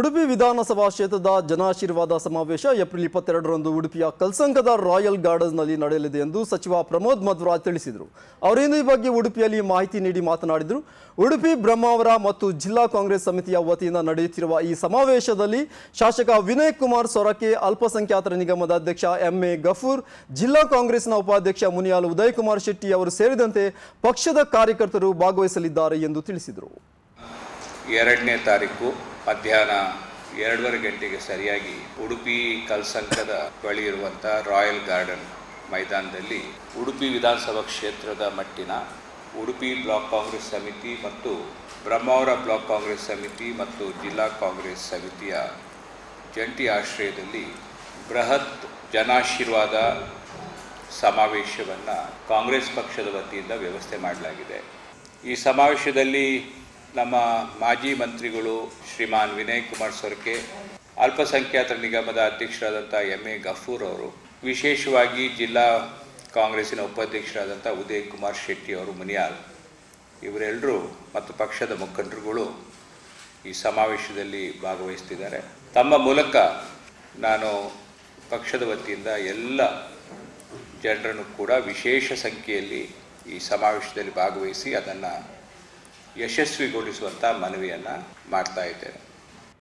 ಉಡುಪಿ ವಿಧಾನಸಭಾ ಕ್ಷೇತ್ರದ ಜನಾಶೀರ್ವಾದ ಸಮಾವೇಶ ಏಪ್ರಿಲ್ ಇಪ್ಪತ್ತೆರಡರಂದು ಉಡುಪಿಯ ಕಲ್ಸಂಗದ ರಾಯಲ್ ಗಾರ್ಡನ್ಸ್ನಲ್ಲಿ ನಡೆಯಲಿದೆ ಎಂದು ಸಚಿವ ಪ್ರಮೋದ್ ಮಧ್ವರಾಜ್ ತಿಳಿಸಿದರು. ಅವರಿಂದು ಈ ಬಗ್ಗೆ ಉಡುಪಿಯಲ್ಲಿ ಮಾಹಿತಿ ನೀಡಿ ಮಾತನಾಡಿದರು. ಉಡುಪಿ ಬ್ರಹ್ಮಾವರ ಮತ್ತು ಜಿಲ್ಲಾ ಕಾಂಗ್ರೆಸ್ ಸಮಿತಿಯ ವತಿಯಿಂದ ನಡೆಯುತ್ತಿರುವ ಈ ಸಮಾವೇಶದಲ್ಲಿ ಶಾಸಕ ವಿನಯ್ ಕುಮಾರ್ ಸೊರಕೆ, ಅಲ್ಪಸಂಖ್ಯಾತರ ನಿಗಮದ ಅಧ್ಯಕ್ಷ ಎಂಎ ಗಫೂರ್, ಜಿಲ್ಲಾ ಕಾಂಗ್ರೆಸ್ನ ಉಪಾಧ್ಯಕ್ಷ ಮುನಿಯಾಲ್ ಉದಯಕುಮಾರ್ ಶೆಟ್ಟಿ ಅವರು ಸೇರಿದಂತೆ ಪಕ್ಷದ ಕಾರ್ಯಕರ್ತರು ಭಾಗವಹಿಸಲಿದ್ದಾರೆ ಎಂದು ತಿಳಿಸಿದರು. ಎರಡನೇ ತಾರೀಕು ಮಧ್ಯಾಹ್ನ ಎರಡೂವರೆ ಗಂಟೆಗೆ ಸರಿಯಾಗಿ ಉಡುಪಿ ಕಲ್ಸಂಕದ ಬಳಿ ಇರುವಂಥ ರಾಯಲ್ ಗಾರ್ಡನ್ ಮೈದಾನದಲ್ಲಿ ಉಡುಪಿ ವಿಧಾನಸಭಾ ಕ್ಷೇತ್ರದ ಮಟ್ಟಿನ ಉಡುಪಿ ಬ್ಲಾಕ್ ಕಾಂಗ್ರೆಸ್ ಸಮಿತಿ ಮತ್ತು ಬ್ರಹ್ಮಾವರ ಬ್ಲಾಕ್ ಕಾಂಗ್ರೆಸ್ ಸಮಿತಿ ಮತ್ತು ಜಿಲ್ಲಾ ಕಾಂಗ್ರೆಸ್ ಸಮಿತಿಯ ಜಂಟಿ ಆಶ್ರಯದಲ್ಲಿ ಬೃಹತ್ ಜನಾಶೀರ್ವಾದ ಸಮಾವೇಶವನ್ನು ಕಾಂಗ್ರೆಸ್ ಪಕ್ಷದ ವತಿಯಿಂದ ವ್ಯವಸ್ಥೆ ಮಾಡಲಾಗಿದೆ. ಈ ಸಮಾವೇಶದಲ್ಲಿ ನಮ್ಮ ಮಾಜಿ ಮಂತ್ರಿಗಳು ಶ್ರೀಮಾನ್ ವಿನಯ್ ಕುಮಾರ್ ಸೊರ್ಕೆ, ಅಲ್ಪಸಂಖ್ಯಾತರ ನಿಗಮದ ಅಧ್ಯಕ್ಷರಾದಂಥ ಎಂ ಎ ಗಫೂರ್ ಅವರು, ವಿಶೇಷವಾಗಿ ಜಿಲ್ಲಾ ಕಾಂಗ್ರೆಸ್ಸಿನ ಉಪಾಧ್ಯಕ್ಷರಾದಂಥ ಉದಯ್ ಕುಮಾರ್ ಶೆಟ್ಟಿ ಅವರು ಮುನಿಯಾಲ್ ಇವರೆಲ್ಲರೂ ಮತ್ತು ಪಕ್ಷದ ಮುಖಂಡರುಗಳು ಈ ಸಮಾವೇಶದಲ್ಲಿ ಭಾಗವಹಿಸ್ತಿದ್ದಾರೆ. ತಮ್ಮ ಮೂಲಕ ನಾನು ಪಕ್ಷದ ವತಿಯಿಂದ ಎಲ್ಲ ಜನರನ್ನು ಕೂಡ ವಿಶೇಷ ಸಂಖ್ಯೆಯಲ್ಲಿ ಈ ಸಮಾವೇಶದಲ್ಲಿ ಭಾಗವಹಿಸಿ ಅದನ್ನು ಯಶಸ್ವಿಗೊಳಿಸುವಂಥ ಮನವಿಯನ್ನು ಮಾಡ್ತಾ ಇದ್ದೇನೆ.